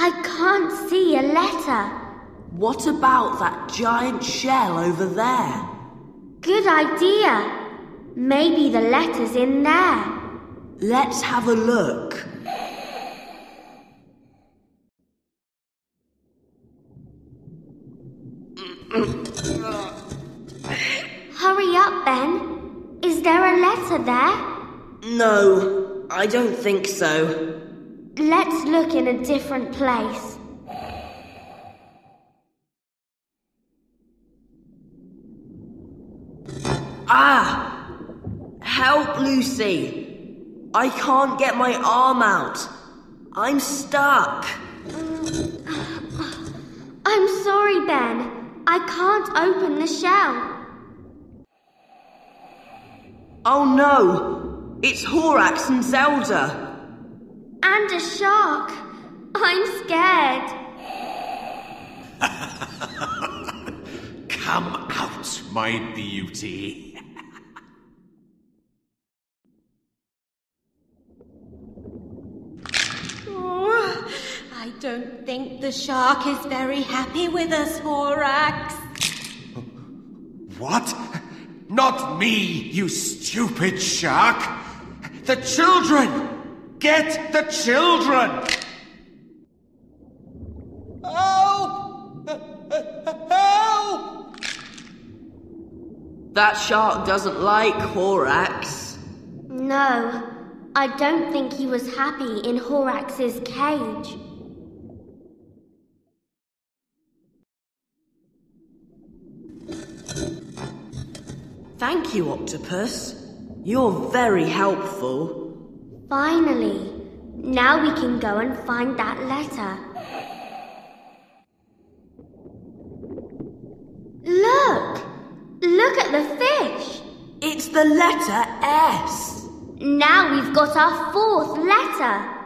I can't see a letter. What about that giant shell over there? Good idea. Maybe the letter's in there. Let's have a look. Hurry up, Ben. Is there a letter there? No, I don't think so. Let's look in a different place. Ah! Help, Lucy! I can't get my arm out. I'm stuck. I'm sorry, Ben. I can't open the shell. Oh no! It's Horax and Zelda. And a shark. I'm scared. Come out, my beauty. Oh, I don't think the shark is very happy with us, Horax. What? Not me, you stupid shark! The children! Get the children! Help! Help! That shark doesn't like Horax. No, I don't think he was happy in Horax's cage. Thank you, Octopus. You're very helpful. Finally. Now we can go and find that letter. Look! Look at the fish! It's the letter S. Now we've got our fourth letter.